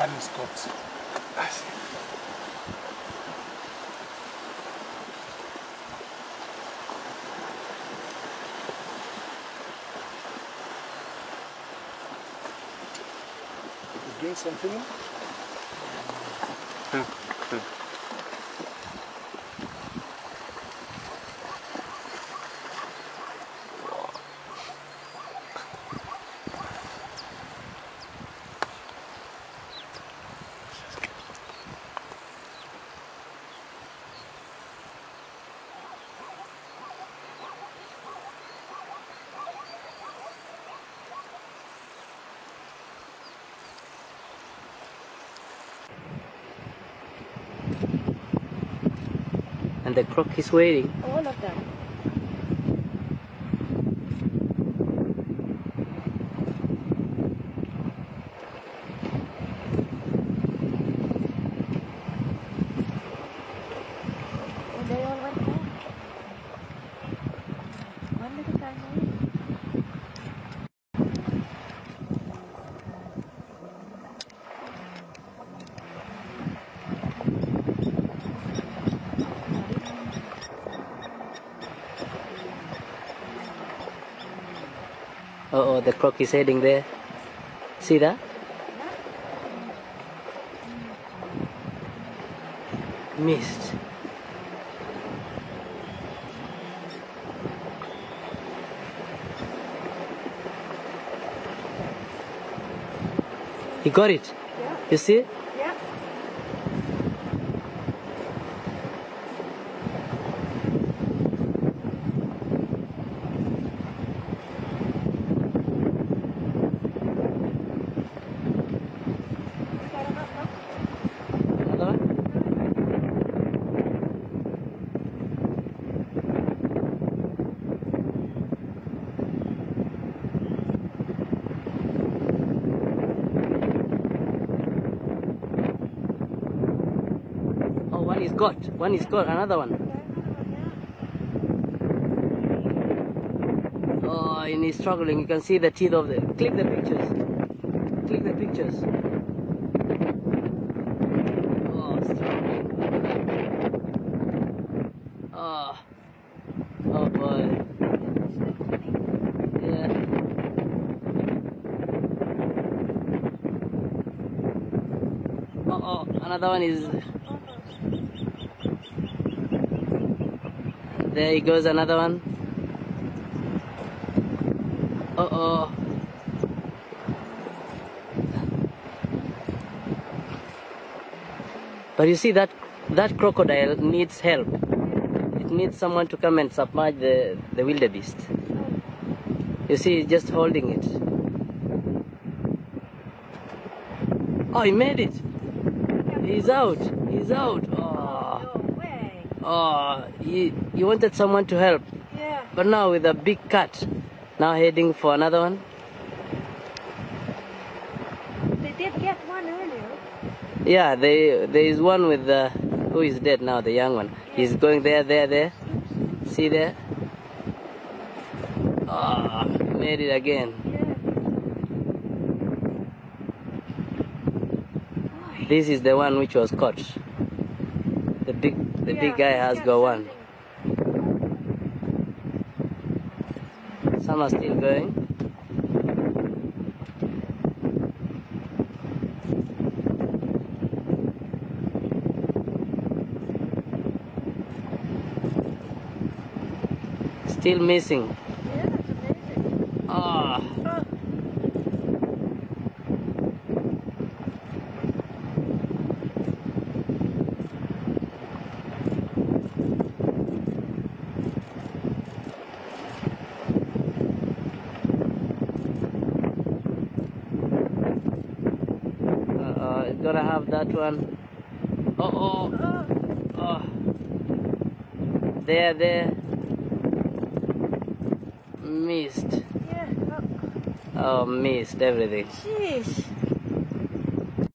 One is caught. You drink something? And the croc is waiting. All of them. Oh, Back. One little Oh, oh, the croc is heading there. See that? Missed. He got it. Yeah, You see? yeah. Another one? Oh, one is got. One is got. Another one. Oh, and he's struggling. You can see the teeth of the. Click the pictures. Click the pictures. Oh, struggling. Oh. Oh boy. Yeah. Oh, oh, another one is. There he goes, another one. Uh oh. But you see that that crocodile needs help. It needs someone to come and submerge the, the wildebeest. You see, he's just holding it. Oh, he made it. He's out. He's out. Oh. Oh he, he wanted someone to help. Yeah. But now with a big cut, now heading for another one. They did get one earlier. Yeah, they, there is one with the who is dead now, the young one. He's going there, there, there. See there? Ah, made it again. Yeah. This is the one which was caught. The big, the big guy has he's got one. Some are still going. Still missing. Yeah, that's amazing. Ah. Oh. Uh, gonna have that one. Oh, oh, Oh. There, there. Missed. Yeah. Oh. Oh, missed everything. Jeez.